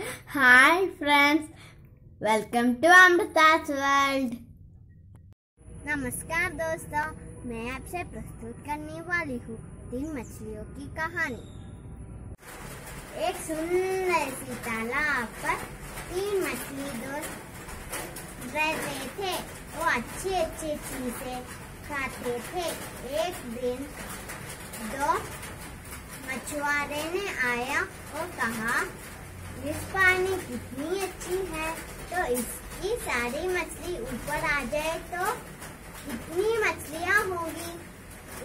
Hi friends welcome to Amrita's world नमस्कार दोस्तों, मैं आपसे प्रस्तुत करने वाली हूँ तीन मछलियों की कहानी। एक सुंदर सी तालाब पर तीन मछली दोस्त रहते थे। वो अच्छी अच्छी चीज़ें खाते थे। एक दिन दो मछुआरे ने आया और कहा इस पानी कितनी अच्छी है तो इसकी सारी मछली ऊपर आ जाए तो कितनी मछलियाँ होंगी।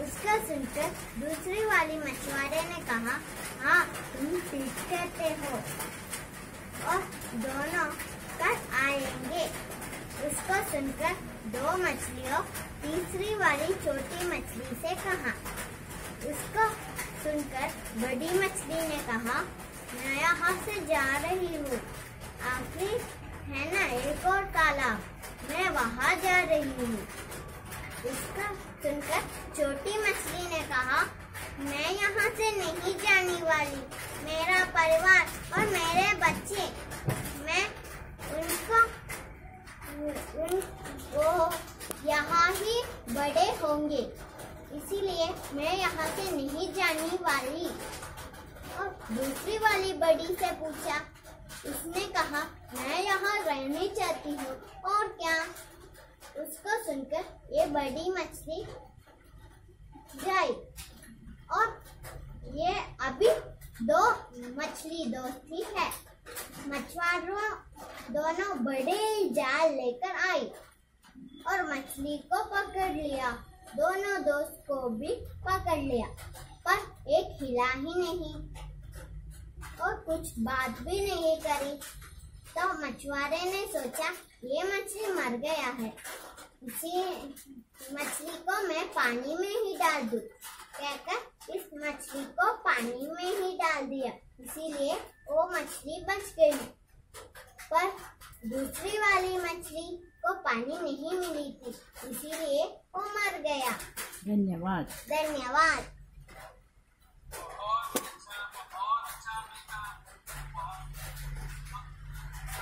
उसका सुनकर दूसरी वाली मछुआरे ने कहा हाँ तुम ठीक कहते हो। और दोनों कल आएँगे। उसको सुनकर दो मछलियों, तीसरी वाली छोटी मछली से कहा। उसको सुनकर बड़ी मछली ने कहा मैं यहाँ से जा रही हूँ। आखिर, है ना, एक और तालाब? मैं वहाँ जा रही हूँ। इसका सुनकर छोटी मछली ने कहा, मैं यहाँ से नहीं जाने वाली। मेरा परिवार और मेरे बच्चे, मैं उनको उनको यहाँ ही बड़े होंगे। इसीलिए मैं यहाँ से नहीं जाने वाली। और दूसरी वाली बड़ी से पूछा उसने कहा, मैं यहाँ रहना चाहती हूँ, और क्या? उसको सुनकर ये बड़ी मछली जाई। और ये अभी दो मछली दोस्ती है। मछुआरों दोनों बड़े जाल लेकर आई और मछली को पकड़ लिया। दोनों दोस्त को भी पकड़ लिया, पर एक हिला ही नहीं। और कुछ बात भी नहीं करी। तो मछुआरे ने सोचा ये मछली मर गया है। इसी मछली को मैं पानी में ही डाल दूँ। कहकर इस मछली को पानी में ही डाल दिया। इसीलिए वो मछली बच गई। पर दूसरी वाली मछली को पानी नहीं मिली थी। इसीलिए वो मर गया। धन्यवाद। धन्यवाद।